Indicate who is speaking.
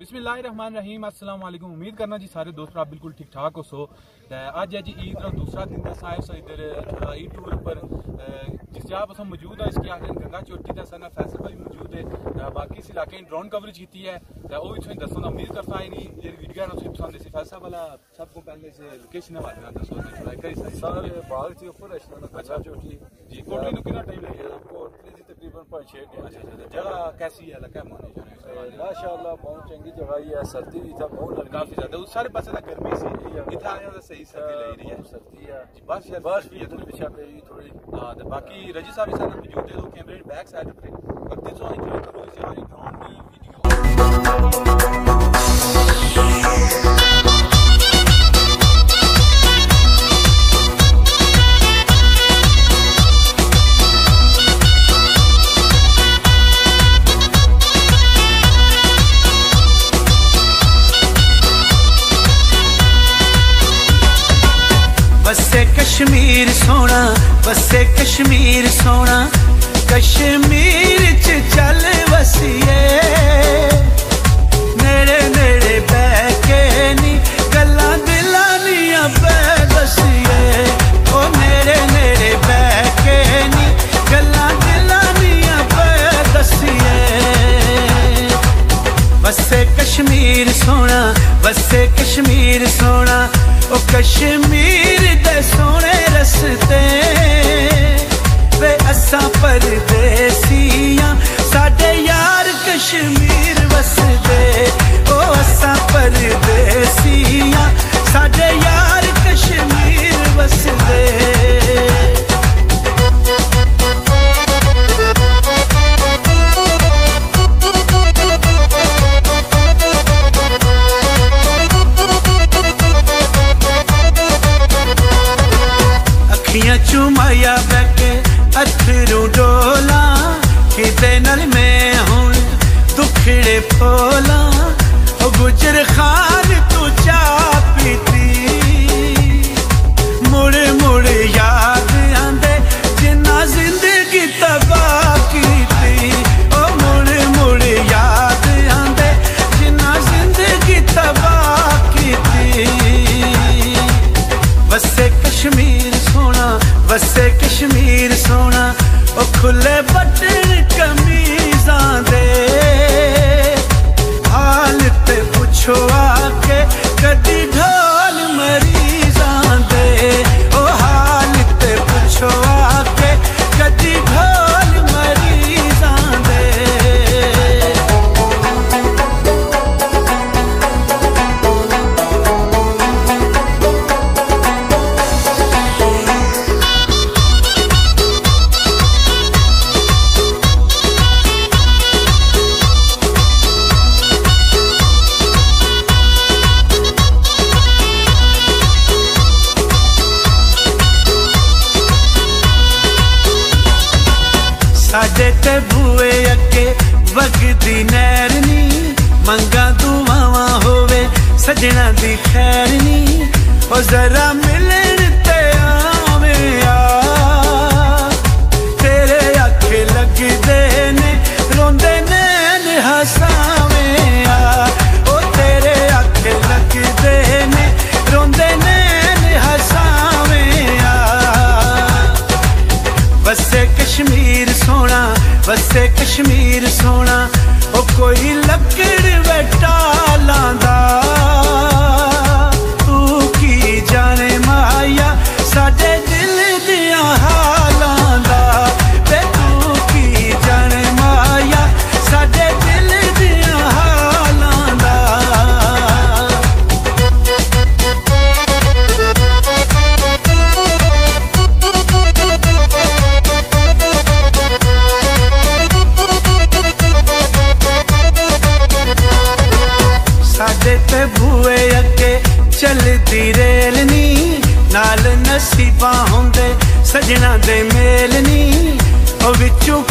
Speaker 1: بسم اللہ الرحمن الرحیم السلام علیکم۔ امید کرنا جی سارے دوست آپ بالکل ٹھیک ٹھاک ہو سو اج ہے جی عید کا دوسرا دن دس آئے سو ادھر عید ٹور پر جس جگہ پر موجود ہے اس کی آخر گنگا چوٹی کا سنا فیصل بھائی موجود ہے باقی اس علاقے ڈرون کوریج کی ہے وہ بھی تھوڑی دسوں امید کرتا ہے نہیں یہ ویڈیو ہے اسے پسند سی فیصل والا سب کو پہلے سے لوکیشن حوالے نہ دسو تھوڑا کئی ساری
Speaker 2: سارے باغ سے اوپر ہے اچھا۔ چوٹی۔
Speaker 1: جی کوٹلی نو کتنا ٹائم لگے
Speaker 2: کوٹلی تقریباً پانچ چھ
Speaker 1: اچھا اچھا جگہ کیسی ہے لگا مانے جانے
Speaker 2: ماشاءاللہ بہت چنگی جگہ ہی ہے سردی بھی تھا بہت
Speaker 1: کافی زیادہ۔ اس سارے پاسے تک گرمی سی۔ اتنا آیا تو صحیح سردی لگ رہی ہے۔
Speaker 2: سردی ہے۔
Speaker 1: جی بس یار
Speaker 2: بارش بھی تھوڑی پیچھے پہ تھوڑی۔
Speaker 1: ہاں باقی رجی صاحب اس نے موجود ہے تو کیمرے بیک سائڈ تے اور دس سو انجوائے کرو اس کی ویڈیو
Speaker 3: ਕਸ਼ਮੀਰ ਸੋਹਣਾ, ਵਸੇ ਕਸ਼ਮੀਰ ਸੋਹਣਾ। ਕਸ਼ਮੀਰ ਚ ਚੱਲ ਵਸੀਏ। ਨੇੜੇ ਨੇੜੇ ਬਹਿ ਕੇ ਨੀ, ਗੱਲਾਂ ਦਿਲਾਂ ਦੀਆਂ ਬਹਿ ਵਸੀਏ। ਓ ਨੇੜੇ ਨੇੜੇ ਬਹਿ ਕੇ ਨੀ, ਗੱਲਾਂ ਦਿਲਾਂ ਦੀਆਂ ਬਹਿ ਦਸੀਏ। ਵਸੇ ਕਸ਼ਮੀਰ ਸੋਹਣਾ, ਵਸੇ ਕਸ਼ਮੀਰ ਸੋਹਣਾ। ਓ ਕਸ਼ਮੀਰ ਵਸਦੇ ਵੇ ਅਸਾਂ ਪਰਦੇਸੀਆਂ, ਸਾਡੇ ਯਾਰ ਕਸ਼ਮੀਰ ਵਸਦੇ। ਓ ਅਸਾਂ ਪਰਦੇਸੀਆਂ, ਸਾਡੇ ਯਾਰ ਕਸ਼ਮੀਰ ਵਸਦੇ। چومیا بکے اترو ڈولا کدے نل میں ہوں دکھڑے پھولا گجر خان تو چار بٹر کمیزاں Stay tabooed. ਵਸੇ ਕਸ਼ਮੀਰ ਸੋਣਾ ਉਹ ਕੋਈ ਲੱਕੜ ਵਟਾ ਲਾਂਦਾ ਚੱਲਦੀ ਰੇਲ ਨੀ ਨਾਲ ਨਸੀਬਾਂ ਹੁੰਦੇ ਸਜਣਾ ਦੇ ਮੇਲ ਨੀ। ਉਹ ਵਿੱਚੋਂ